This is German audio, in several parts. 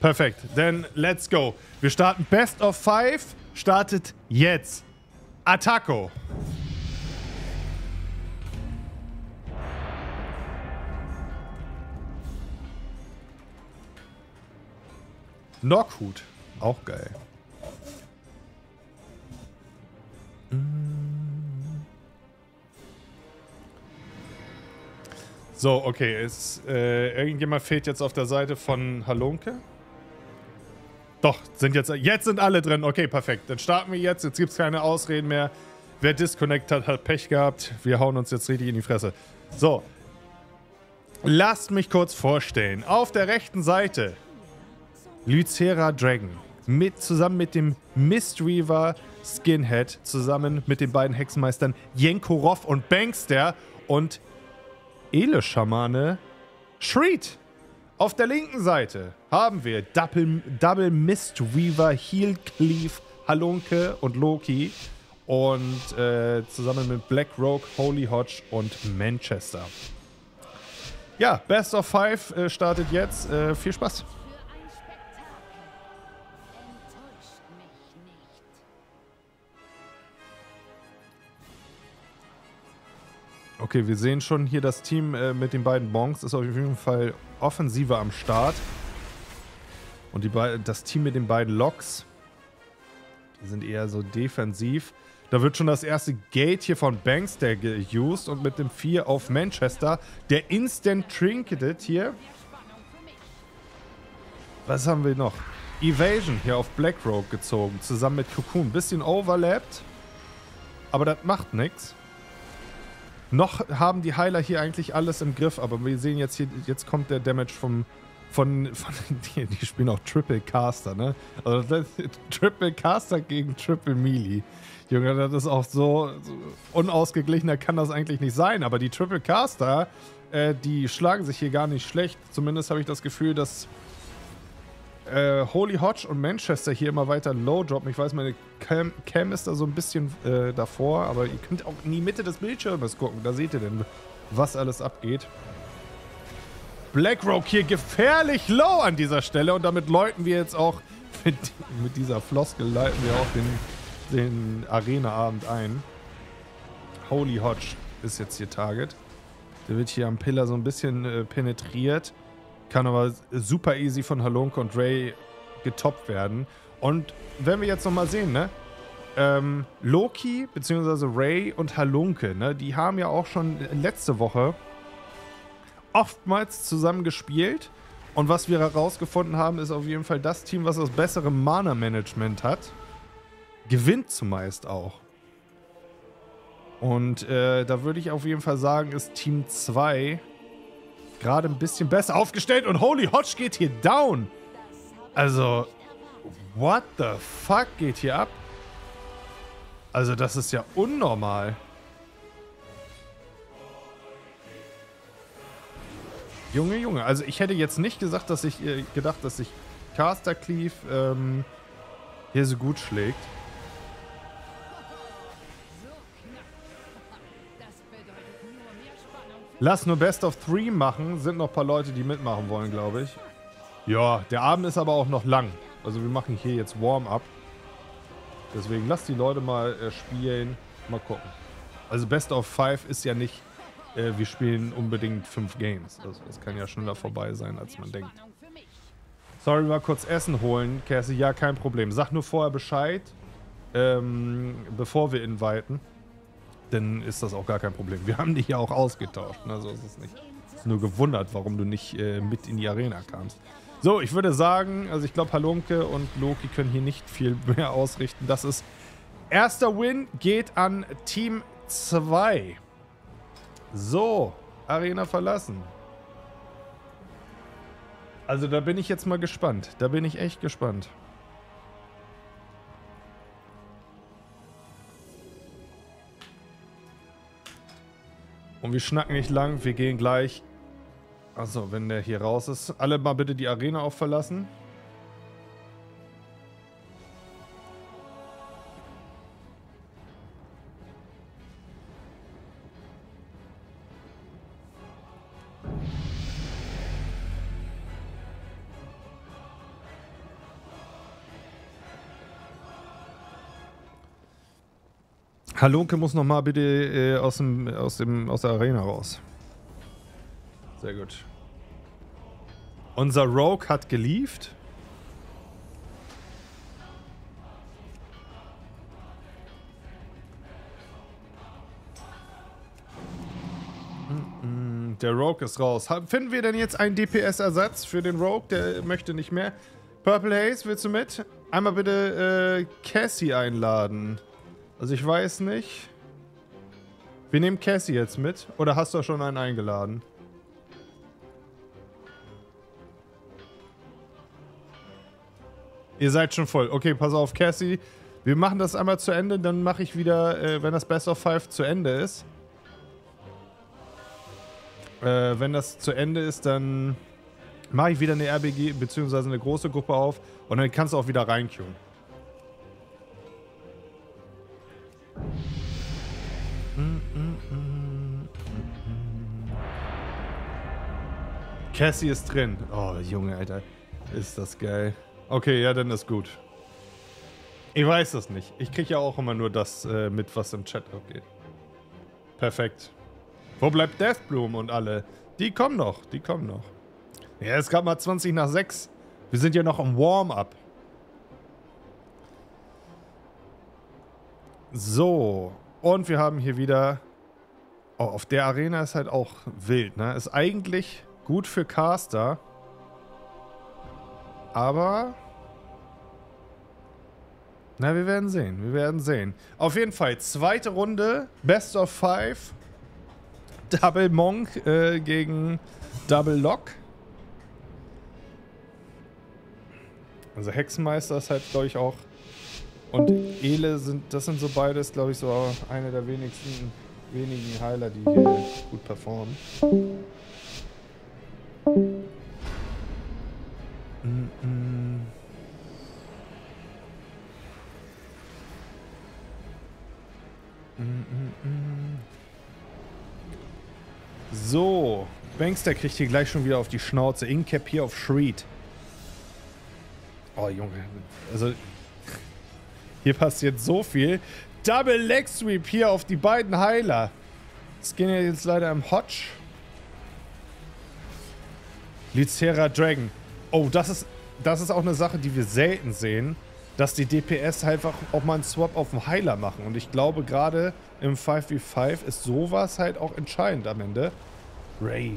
Perfekt. Then let's go. Wir starten Best of Five. Startet jetzt. Attacco. Knockhut. Auch geil. So, okay. Ist, äh, irgendjemand fehlt jetzt auf der Seite von Halunke? Doch, sind jetzt, jetzt sind alle drin. Okay, perfekt. Dann starten wir jetzt. Jetzt gibt es keine Ausreden mehr. Wer disconnect hat, hat Pech gehabt. Wir hauen uns jetzt richtig in die Fresse. So. Lasst mich kurz vorstellen. Auf der rechten Seite Lycera Dragon. Mit, zusammen mit dem Mistweaver Skinhead. Zusammen mit den beiden Hexenmeistern Jenkorov und Bankster. Und Ele-Schamane Shreed. Auf der linken Seite haben wir Double, Double Mistweaver, Heel Cleave, Halunke und Loki. Und äh, zusammen mit Black Rogue, Holy Hodge und Manchester. Ja, Best of Five äh, startet jetzt. Äh, viel Spaß. Okay, wir sehen schon hier das Team äh, mit den beiden Bonks ist auf jeden Fall offensiver am Start. Und die das Team mit den beiden Loks, die sind eher so defensiv. Da wird schon das erste Gate hier von Bankster geused und mit dem 4 auf Manchester. Der Instant Trinketed hier. Was haben wir noch? Evasion hier auf Black Rogue gezogen, zusammen mit Cocoon. Bisschen overlapped, aber das macht nichts. Noch haben die Heiler hier eigentlich alles im Griff, aber wir sehen jetzt hier, jetzt kommt der Damage vom, von, von die, die spielen auch Triple Caster, ne? Also das, Triple Caster gegen Triple Melee. Junge, das ist auch so, so unausgeglichener kann das eigentlich nicht sein, aber die Triple Caster, äh, die schlagen sich hier gar nicht schlecht. Zumindest habe ich das Gefühl, dass äh, Holy Hodge und Manchester hier immer weiter low droppen. Ich weiß, meine Cam, Cam ist da so ein bisschen äh, davor, aber ihr könnt auch in die Mitte des Bildschirmes gucken. Da seht ihr denn, was alles abgeht. BlackRock hier gefährlich low an dieser Stelle und damit läuten wir jetzt auch mit, mit dieser Floskel leiten wir auch den, den Arena-Abend ein. Holy Hodge ist jetzt hier Target. Der wird hier am Pillar so ein bisschen äh, penetriert. Kann aber super easy von Halunke und Ray getoppt werden. Und wenn wir jetzt nochmal sehen, ne? Ähm, Loki bzw. Ray und Halunke, ne? Die haben ja auch schon letzte Woche oftmals zusammen gespielt. Und was wir herausgefunden haben, ist auf jeden Fall das Team, was das bessere Mana-Management hat, gewinnt zumeist auch. Und äh, da würde ich auf jeden Fall sagen, ist Team 2 gerade ein bisschen besser aufgestellt und Holy Hodge geht hier down. Also, what the fuck geht hier ab? Also, das ist ja unnormal. Junge, Junge. Also, ich hätte jetzt nicht gesagt, dass ich äh, gedacht, dass sich Caster Cleave ähm, hier so gut schlägt. Lass nur Best of Three machen. Sind noch ein paar Leute, die mitmachen wollen, glaube ich. Ja, der Abend ist aber auch noch lang. Also wir machen hier jetzt Warm-up. Deswegen lass die Leute mal äh, spielen. Mal gucken. Also Best of Five ist ja nicht, äh, wir spielen unbedingt fünf Games. Also das kann ja schneller vorbei sein, als man denkt. Sorry, mal kurz Essen holen, Cassie. Ja, kein Problem. Sag nur vorher Bescheid, ähm, bevor wir inviten dann ist das auch gar kein Problem. Wir haben dich ja auch ausgetauscht, ne? so ist es nicht. Ist nur gewundert, warum du nicht äh, mit in die Arena kamst. So, ich würde sagen, also ich glaube, Halunke und Loki können hier nicht viel mehr ausrichten. Das ist erster Win, geht an Team 2. So, Arena verlassen. Also da bin ich jetzt mal gespannt. Da bin ich echt gespannt. Und wir schnacken nicht lang, wir gehen gleich. Also, wenn der hier raus ist. Alle mal bitte die Arena auch verlassen. Halunke muss nochmal bitte äh, aus, dem, aus, dem, aus der Arena raus. Sehr gut. Unser Rogue hat gelieft. Der Rogue ist raus. Finden wir denn jetzt einen DPS-Ersatz für den Rogue? Der möchte nicht mehr. Purple Haze, willst du mit? Einmal bitte äh, Cassie einladen. Also ich weiß nicht. Wir nehmen Cassie jetzt mit. Oder hast du schon einen eingeladen? Ihr seid schon voll. Okay, pass auf, Cassie. Wir machen das einmal zu Ende, dann mache ich wieder, äh, wenn das Best of Five zu Ende ist, äh, wenn das zu Ende ist, dann mache ich wieder eine RBG bzw. eine große Gruppe auf und dann kannst du auch wieder reinqueuen. Cassie ist drin. Oh, Junge, Alter. Ist das geil. Okay, ja, dann ist gut. Ich weiß das nicht. Ich kriege ja auch immer nur das äh, mit, was im Chat abgeht. Perfekt. Wo bleibt Deathbloom und alle? Die kommen noch, die kommen noch. Ja, es gab mal 20 nach 6. Wir sind ja noch im Warm-up. So. Und wir haben hier wieder... Oh, auf der Arena ist halt auch wild, ne? Ist eigentlich gut für Caster. Aber... Na, wir werden sehen. Wir werden sehen. Auf jeden Fall, zweite Runde. Best of Five. Double Monk äh, gegen Double Lock. Also Hexenmeister ist halt, glaube ich, auch. Und Ele sind, das sind so beides, glaube ich, so eine der wenigsten, wenigen Heiler, die hier gut performen. So, Bankster kriegt hier gleich schon wieder auf die Schnauze. Incap hier auf Shreed. Oh, Junge. Also, hier passiert so viel. Double Leg Sweep hier auf die beiden Heiler. Es gehen ja jetzt leider im Hodge. Lycera Dragon. Oh, das ist, das ist auch eine Sache, die wir selten sehen, dass die DPS einfach auch mal einen Swap auf den Heiler machen. Und ich glaube, gerade im 5v5 ist sowas halt auch entscheidend am Ende. Ray,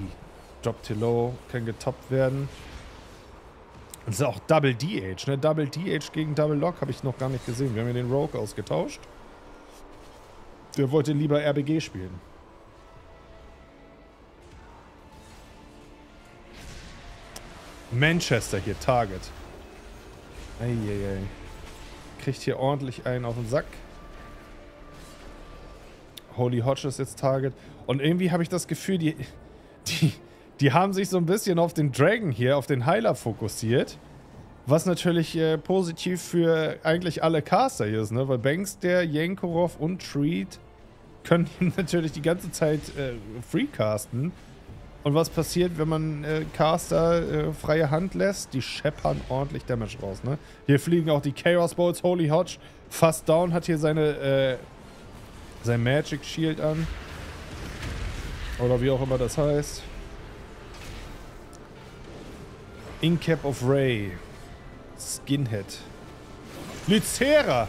Drop to Low, kann getoppt werden. Das ist auch Double DH, ne? Double DH gegen Double Lock habe ich noch gar nicht gesehen. Wir haben ja den Rogue ausgetauscht. Der wollte lieber RBG spielen. Manchester hier, Target. Eieiei. Kriegt hier ordentlich einen auf den Sack. Holy Hodge ist jetzt Target. Und irgendwie habe ich das Gefühl, die, die, die haben sich so ein bisschen auf den Dragon hier, auf den Heiler fokussiert. Was natürlich äh, positiv für eigentlich alle Caster hier ist, ne? Weil Banks, der Yankorov und Treat können natürlich die ganze Zeit äh, freecasten. Und was passiert, wenn man äh, Caster äh, freie Hand lässt? Die scheppern ordentlich Damage raus, ne? Hier fliegen auch die Chaos Bolts. Holy Hodge, fast down, hat hier seine, äh, sein Magic Shield an. Oder wie auch immer das heißt. Incap of Ray. Skinhead. Lycera.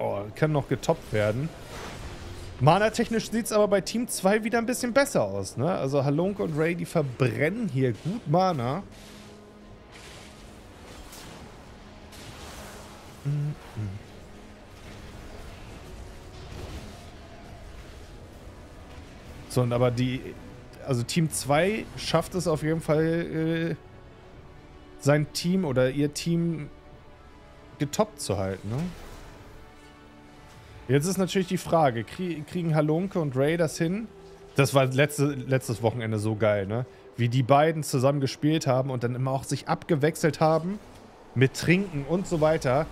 Oh, kann noch getoppt werden. Mana-technisch sieht es aber bei Team 2 wieder ein bisschen besser aus, ne? Also Halunke und Ray, die verbrennen hier gut Mana. -mm. So, und aber die, also Team 2 schafft es auf jeden Fall, äh, sein Team oder ihr Team getoppt zu halten, ne? Jetzt ist natürlich die Frage, kriegen Halunke und Ray das hin? Das war letzte, letztes Wochenende so geil, ne? Wie die beiden zusammen gespielt haben und dann immer auch sich abgewechselt haben mit Trinken und so weiter.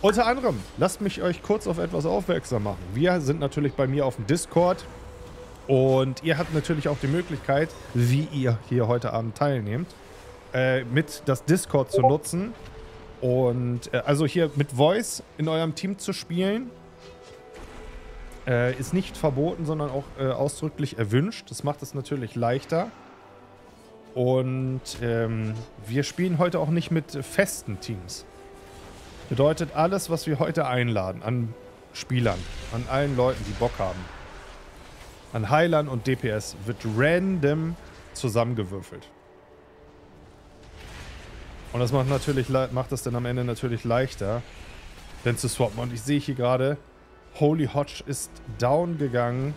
Unter anderem, lasst mich euch kurz auf etwas aufmerksam machen. Wir sind natürlich bei mir auf dem Discord. Und ihr habt natürlich auch die Möglichkeit, wie ihr hier heute Abend teilnehmt, äh, mit das Discord zu nutzen. Und äh, also hier mit Voice in eurem Team zu spielen. Äh, ist nicht verboten, sondern auch äh, ausdrücklich erwünscht. Das macht es natürlich leichter. Und ähm, wir spielen heute auch nicht mit festen Teams. Bedeutet, alles, was wir heute einladen an Spielern, an allen Leuten, die Bock haben, an Heilern und DPS, wird random zusammengewürfelt. Und das macht natürlich macht das dann am Ende natürlich leichter, denn zu swappen. Und ich sehe hier gerade, Holy Hodge ist down gegangen.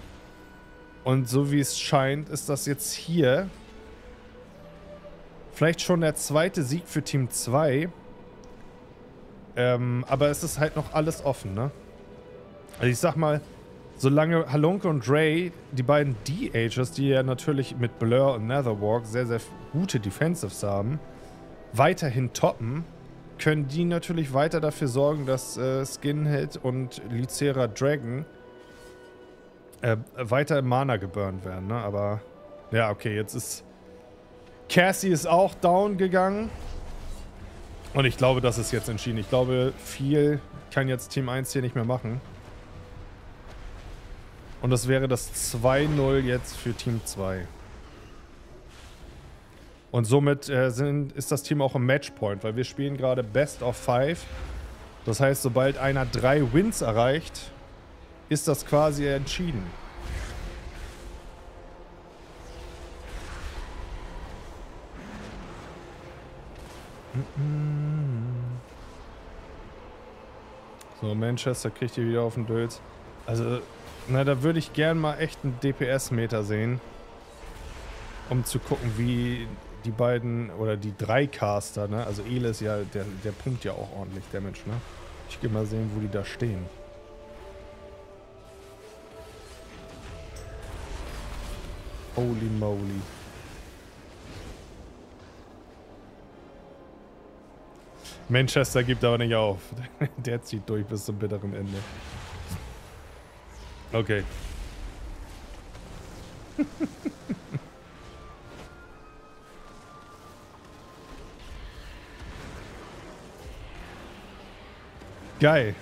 Und so wie es scheint, ist das jetzt hier vielleicht schon der zweite Sieg für Team 2. Ähm, aber es ist halt noch alles offen, ne? Also ich sag mal, solange Halunke und Dre, die beiden D-Ages, die ja natürlich mit Blur und Netherwalk sehr, sehr gute Defensives haben, weiterhin toppen, können die natürlich weiter dafür sorgen, dass äh, Skinhead und Lycera Dragon äh, weiter im Mana geburnt werden, ne? Aber ja, okay, jetzt ist Cassie ist auch down gegangen. Und ich glaube, das ist jetzt entschieden. Ich glaube, viel kann jetzt Team 1 hier nicht mehr machen. Und das wäre das 2-0 jetzt für Team 2. Und somit äh, sind, ist das Team auch im Matchpoint, weil wir spielen gerade Best of 5. Das heißt, sobald einer drei Wins erreicht, ist das quasi entschieden. So, Manchester kriegt hier wieder auf den Döls. Also, na, da würde ich gern mal echt einen DPS-Meter sehen. Um zu gucken, wie die beiden, oder die drei Caster, ne? Also Elis ja, der, der pumpt ja auch ordentlich Damage, ne? Ich gehe mal sehen, wo die da stehen. Holy moly. Manchester gibt aber nicht auf. Der zieht durch bis zum bitteren Ende. Okay. Geil.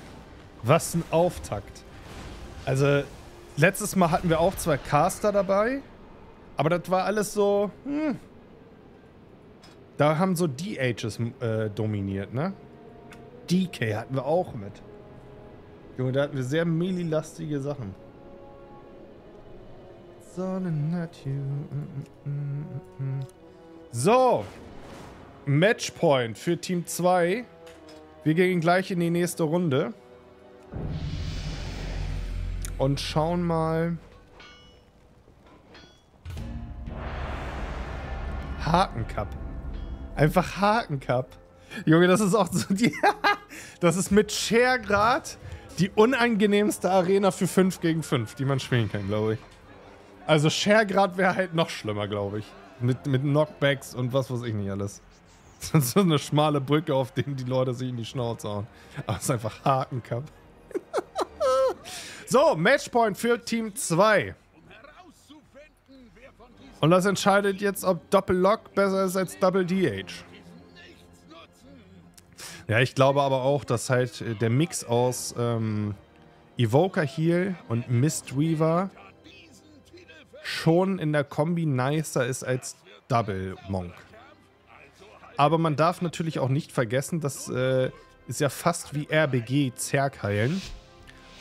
Was ein Auftakt. Also, letztes Mal hatten wir auch zwei Caster dabei. Aber das war alles so, hm, da haben so DHs äh, dominiert, ne? DK hatten wir auch mit. Junge, da hatten wir sehr melee-lastige Sachen. So. Matchpoint für Team 2. Wir gehen gleich in die nächste Runde. Und schauen mal. Hakencup. Einfach Haken Cup. Junge, das ist auch so die. das ist mit Sharegrad die unangenehmste Arena für 5 gegen 5, die man spielen kann, glaube ich. Also Sharegrad wäre halt noch schlimmer, glaube ich. Mit, mit Knockbacks und was weiß ich nicht alles. Das ist so eine schmale Brücke, auf der die Leute sich in die Schnauze hauen. Aber es ist einfach Haken Cup. so, Matchpoint für Team 2. Und das entscheidet jetzt, ob Doppel-Lock besser ist als Double-DH. Ja, ich glaube aber auch, dass halt äh, der Mix aus ähm, Evoker Heal und Mistweaver schon in der Kombi nicer ist als Double Monk. Aber man darf natürlich auch nicht vergessen, das äh, ist ja fast wie RBG Zerg heilen.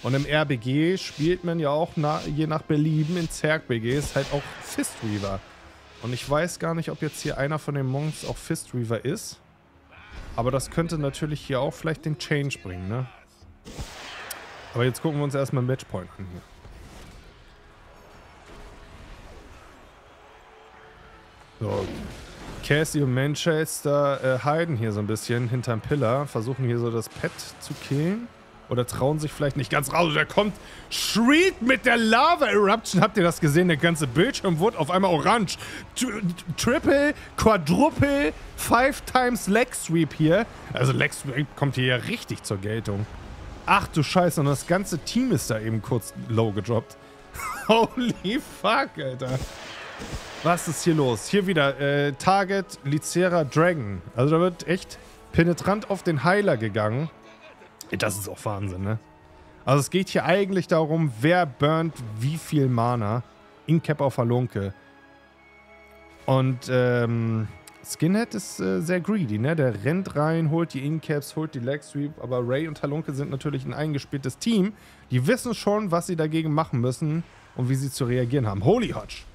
Und im RBG spielt man ja auch na, je nach Belieben in Zerg-BGs halt auch Fistweaver. Und ich weiß gar nicht, ob jetzt hier einer von den Monks auch Fistweaver ist. Aber das könnte natürlich hier auch vielleicht den Change bringen, ne? Aber jetzt gucken wir uns erstmal Matchpoint an hier. So. Cassie und Manchester äh, heiden hier so ein bisschen hinterm Pillar, versuchen hier so das Pet zu killen. Oder trauen sich vielleicht nicht ganz raus. Der kommt Shriek mit der Lava-Eruption. Habt ihr das gesehen? Der ganze Bildschirm wurde auf einmal orange. T Triple, Quadruple, Five times Leg Sweep hier. Also Leg Sweep kommt hier ja richtig zur Geltung. Ach du Scheiße, und das ganze Team ist da eben kurz low gedroppt. Holy fuck, Alter. Was ist hier los? Hier wieder äh, Target Lycera Dragon. Also da wird echt penetrant auf den Heiler gegangen. Das ist auch Wahnsinn, ne? Also es geht hier eigentlich darum, wer burnt wie viel Mana. Incap auf Halunke. Und ähm, Skinhead ist äh, sehr greedy, ne? Der rennt rein, holt die Incaps, holt die Leg Sweep, aber Ray und Halunke sind natürlich ein eingespieltes Team. Die wissen schon, was sie dagegen machen müssen und wie sie zu reagieren haben. Holy Hodge!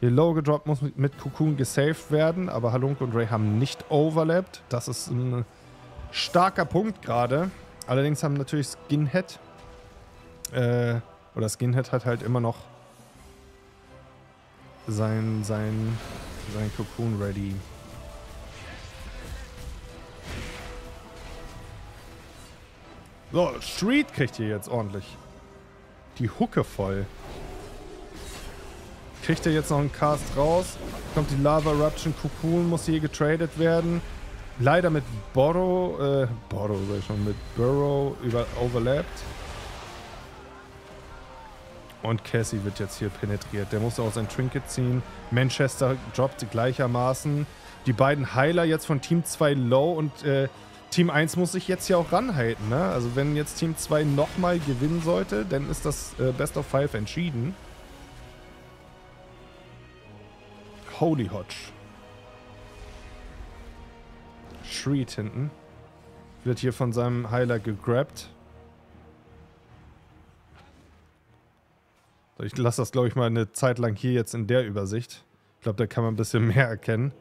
Hier Low gedroppt muss mit Cocoon gesaved werden, aber Halunke und Ray haben nicht overlapped. Das ist ein starker Punkt gerade. Allerdings haben natürlich Skinhead äh, oder Skinhead hat halt immer noch sein, sein, sein Cocoon ready. So, Street kriegt hier jetzt ordentlich die Hucke voll. Kriegt er jetzt noch einen Cast raus. Kommt die Lava Eruption Cocoon, muss hier getradet werden. Leider mit Borrow, äh, Borrow sag ich schon, mit Burrow über, overlapped. Und Cassie wird jetzt hier penetriert. Der muss auch sein Trinket ziehen. Manchester droppt gleichermaßen. Die beiden Heiler jetzt von Team 2 low und äh, Team 1 muss sich jetzt hier auch ranhalten. Ne? Also wenn jetzt Team 2 nochmal gewinnen sollte, dann ist das äh, Best of 5 entschieden. Holy Hodge. Shreed hinten. Wird hier von seinem Heiler gegrabt. Ich lasse das, glaube ich, mal eine Zeit lang hier jetzt in der Übersicht. Ich glaube, da kann man ein bisschen mehr erkennen.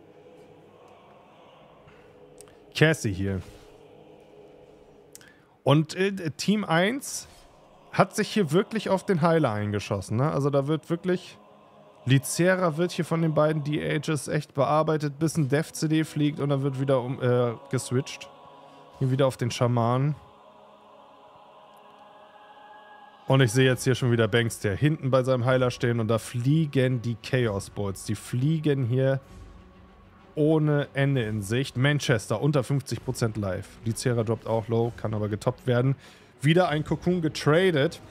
Cassie hier. Und äh, Team 1 hat sich hier wirklich auf den Heiler eingeschossen. Ne? Also da wird wirklich... Licera wird hier von den beiden D-Ages echt bearbeitet, bis ein Dev-CD fliegt und dann wird wieder um, äh, geswitcht. Hier wieder auf den Schamanen. Und ich sehe jetzt hier schon wieder Banks, der hinten bei seinem Heiler stehen und da fliegen die Chaos Bolts. Die fliegen hier ohne Ende in Sicht. Manchester unter 50% live. Die Zera droppt auch low, kann aber getoppt werden. Wieder ein Cocoon getradet.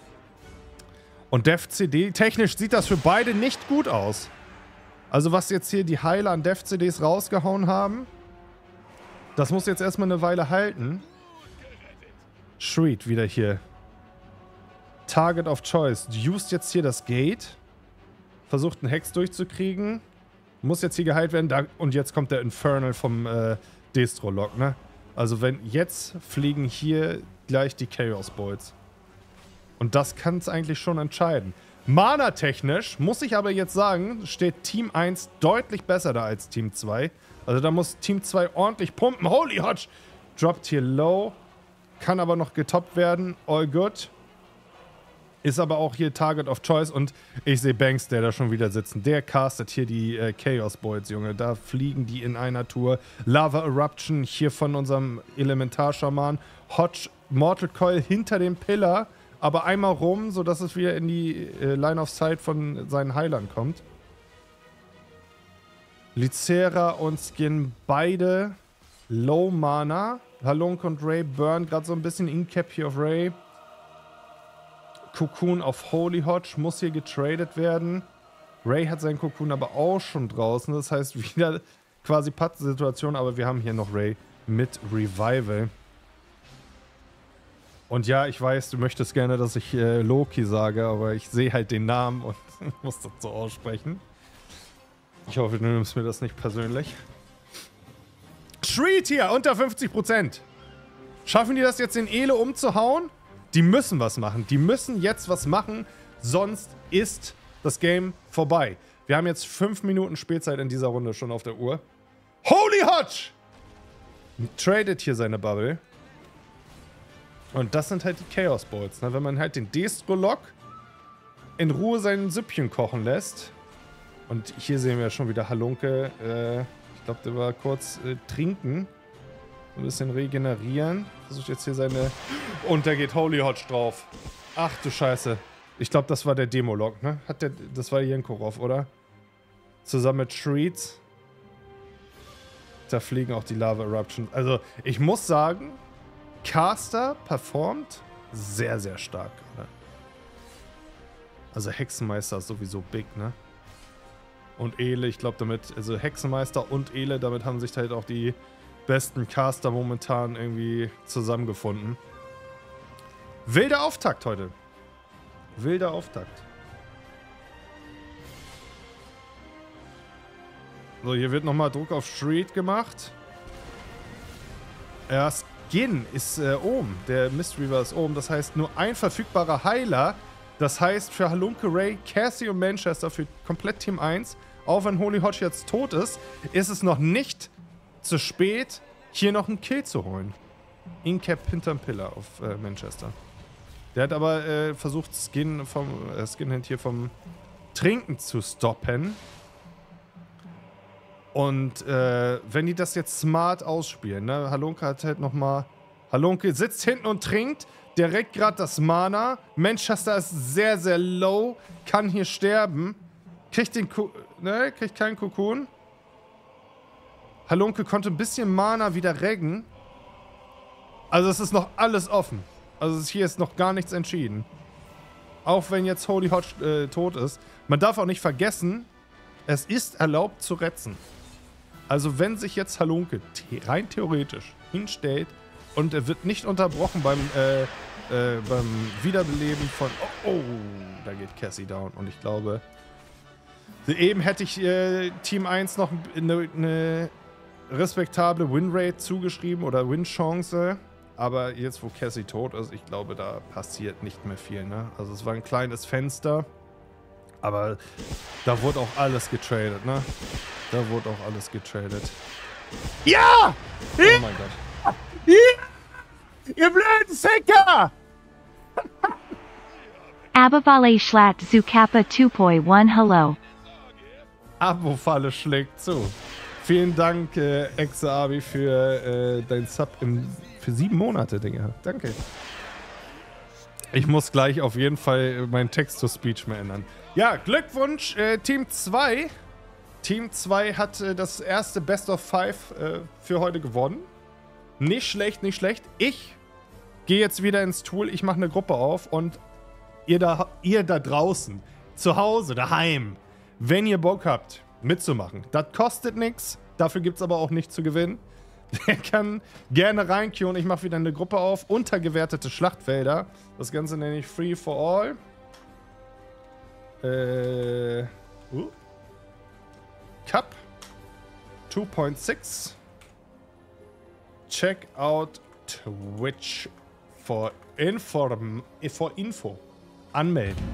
Und Dev CD, technisch sieht das für beide nicht gut aus. Also was jetzt hier die Heiler an Dev CDs rausgehauen haben, das muss jetzt erstmal eine Weile halten. Shreed wieder hier. Target of Choice. Used jetzt hier das Gate. Versucht einen Hex durchzukriegen. Muss jetzt hier geheilt werden. Da, und jetzt kommt der Infernal vom äh, Destro-Lock, ne? Also wenn jetzt fliegen hier gleich die Chaos Bolts. Und das kann es eigentlich schon entscheiden. Mana-technisch, muss ich aber jetzt sagen, steht Team 1 deutlich besser da als Team 2. Also da muss Team 2 ordentlich pumpen. Holy Hodge! Droppt hier low. Kann aber noch getoppt werden. All good. Ist aber auch hier Target of Choice und ich sehe Banks, der da schon wieder sitzen. Der castet hier die äh, Chaos Boys, Junge. Da fliegen die in einer Tour. Lava Eruption hier von unserem Elementarschaman. Hodge Mortal Coil hinter dem Pillar, aber einmal rum, sodass es wieder in die äh, Line of Sight von seinen Heilern kommt. Lycera und Skin beide Low Mana. Halunk und Ray burn gerade so ein bisschen In-Cap hier auf Ray. Cocoon auf Holy Hodge muss hier getradet werden. Ray hat seinen Cocoon aber auch schon draußen. Das heißt wieder quasi Patt-Situation, aber wir haben hier noch Ray mit Revival. Und ja, ich weiß, du möchtest gerne, dass ich äh, Loki sage, aber ich sehe halt den Namen und muss das so aussprechen. Ich hoffe, du nimmst mir das nicht persönlich. Shreed hier, unter 50%. Schaffen die das jetzt in Ele umzuhauen? Die müssen was machen. Die müssen jetzt was machen, sonst ist das Game vorbei. Wir haben jetzt fünf Minuten Spielzeit in dieser Runde schon auf der Uhr. Holy Hodge! Tradet hier seine Bubble. Und das sind halt die Chaos Balls. Ne? Wenn man halt den Destro-Lock in Ruhe sein Süppchen kochen lässt. Und hier sehen wir schon wieder Halunke. Äh, ich glaube, der war kurz äh, trinken. Ein bisschen regenerieren. Versucht jetzt hier seine... Und da geht Holy Hodge drauf. Ach du Scheiße. Ich glaube, das war der Demo-Log, ne? Hat der, das war Jenkorov, oder? Zusammen mit Shreeds. Da fliegen auch die Lava Eruptions. Also, ich muss sagen, Caster performt sehr, sehr stark. Ne? Also Hexenmeister ist sowieso big, ne? Und Ele, ich glaube damit, also Hexenmeister und Ele, damit haben sich halt auch die besten Caster momentan irgendwie zusammengefunden. Wilder Auftakt heute. Wilder Auftakt. So, hier wird nochmal Druck auf Street gemacht. Ja, Skin ist äh, oben. Der Mistweaver ist oben. Das heißt, nur ein verfügbarer Heiler. Das heißt, für Halunke Ray, Cassie und Manchester für komplett Team 1, auch wenn Holy Hodge jetzt tot ist, ist es noch nicht zu spät, hier noch einen Kill zu holen. Incap hinterm Pillar auf äh, Manchester. Der hat aber äh, versucht, Skin vom äh, Skinhand hier vom Trinken zu stoppen. Und äh, wenn die das jetzt smart ausspielen, ne? Halunke hat halt nochmal. Halunke sitzt hinten und trinkt direkt gerade das Mana. Manchester ist sehr, sehr low, kann hier sterben. Kriegt den Ku ne, kriegt keinen Kokon. Halunke konnte ein bisschen Mana wieder reggen. Also es ist noch alles offen. Also hier ist noch gar nichts entschieden. Auch wenn jetzt Holy Hot äh, tot ist. Man darf auch nicht vergessen, es ist erlaubt zu retzen. Also wenn sich jetzt Halunke rein theoretisch hinstellt und er wird nicht unterbrochen beim, äh, äh, beim Wiederbeleben von... Oh, oh, da geht Cassie down. Und ich glaube... Eben hätte ich äh, Team 1 noch eine, eine respektable Winrate zugeschrieben oder Win-Chance. Aber jetzt, wo Cassie tot ist, ich glaube, da passiert nicht mehr viel. Ne? Also es war ein kleines Fenster. Aber da wurde auch alles getradet, ne? Da wurde auch alles getradet. Ja! Oh mein Gott. Ja! Ihr blöden Ficker! Abavale Schlatt zu Kappa 2.1 Hello. Abo-Falle schlägt zu. Vielen Dank, äh, Exe-Abi, für äh, dein Sub im, für sieben Monate, Digga. Danke. Ich muss gleich auf jeden Fall meinen Text-to-Speech mehr ändern. Ja, Glückwunsch, äh, Team 2. Team 2 hat äh, das erste Best of Five äh, für heute gewonnen. Nicht schlecht, nicht schlecht. Ich gehe jetzt wieder ins Tool, ich mache eine Gruppe auf und ihr da, ihr da draußen, zu Hause, daheim, wenn ihr Bock habt, mitzumachen. Das kostet nichts, dafür gibt es aber auch nichts zu gewinnen. Der kann gerne reinqueuen. Ich mache wieder eine Gruppe auf. Untergewertete Schlachtfelder. Das Ganze nenne ich Free for All. Äh. Uh. Cup 2.6. Check out Twitch for, inform, for info. Anmelden.